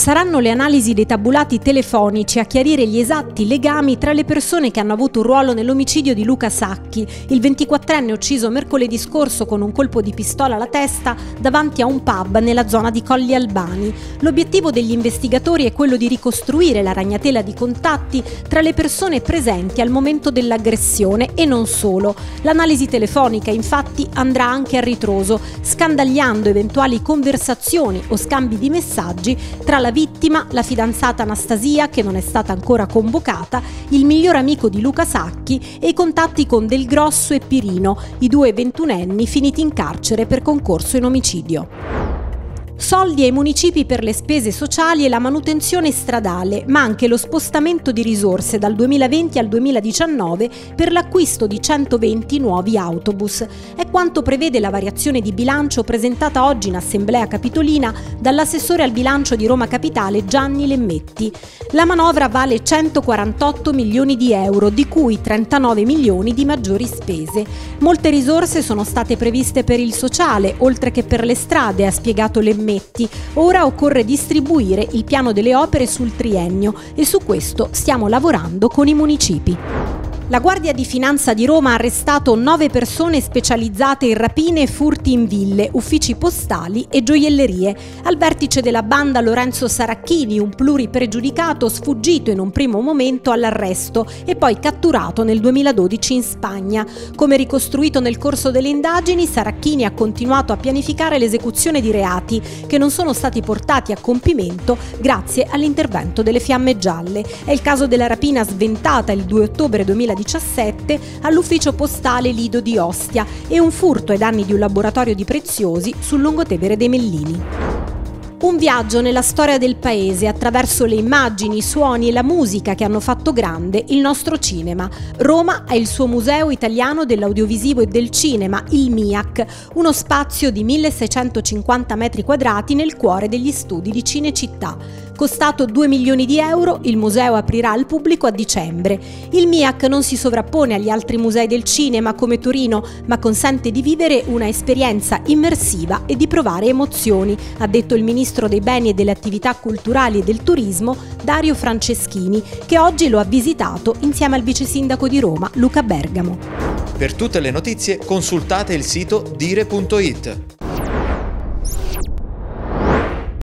Saranno le analisi dei tabulati telefonici a chiarire gli esatti legami tra le persone che hanno avuto un ruolo nell'omicidio di Luca Sacchi, il 24enne ucciso mercoledì scorso con un colpo di pistola alla testa davanti a un pub nella zona di Colli Albani. L'obiettivo degli investigatori è quello di ricostruire la ragnatela di contatti tra le persone presenti al momento dell'aggressione e non solo. L'analisi telefonica infatti andrà anche a ritroso, scandagliando eventuali conversazioni o scambi di messaggi tra la vittima, la fidanzata Anastasia, che non è stata ancora convocata, il miglior amico di Luca Sacchi e i contatti con Del Grosso e Pirino, i due ventunenni finiti in carcere per concorso in omicidio. Soldi ai municipi per le spese sociali e la manutenzione stradale, ma anche lo spostamento di risorse dal 2020 al 2019 per l'acquisto di 120 nuovi autobus. È quanto prevede la variazione di bilancio presentata oggi in Assemblea Capitolina dall'assessore al bilancio di Roma Capitale Gianni Lemmetti. La manovra vale 148 milioni di euro, di cui 39 milioni di maggiori spese. Molte risorse sono state previste per il sociale, oltre che per le strade, ha spiegato Lemmetti Metti. Ora occorre distribuire il piano delle opere sul triennio e su questo stiamo lavorando con i municipi. La Guardia di Finanza di Roma ha arrestato nove persone specializzate in rapine e furti in ville, uffici postali e gioiellerie. Al vertice della banda Lorenzo Saracchini, un pluripregiudicato sfuggito in un primo momento all'arresto e poi catturato nel 2012 in Spagna. Come ricostruito nel corso delle indagini, Saracchini ha continuato a pianificare l'esecuzione di reati che non sono stati portati a compimento grazie all'intervento delle fiamme gialle. È il caso della rapina sventata il 2 ottobre 2012 2017 all'ufficio postale Lido di Ostia e un furto ai danni di un laboratorio di preziosi sul lungotevere dei Mellini. Un viaggio nella storia del paese attraverso le immagini, i suoni e la musica che hanno fatto grande il nostro cinema. Roma ha il suo Museo Italiano dell'Audiovisivo e del Cinema, il MIAC, uno spazio di 1650 metri quadrati nel cuore degli studi di Cinecittà. Costato 2 milioni di euro, il museo aprirà al pubblico a dicembre. Il MIAC non si sovrappone agli altri musei del cinema come Torino, ma consente di vivere una esperienza immersiva e di provare emozioni, ha detto il ministro dei beni e delle attività culturali e del turismo Dario Franceschini, che oggi lo ha visitato insieme al vice sindaco di Roma Luca Bergamo. Per tutte le notizie consultate il sito dire.it.